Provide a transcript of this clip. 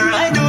I do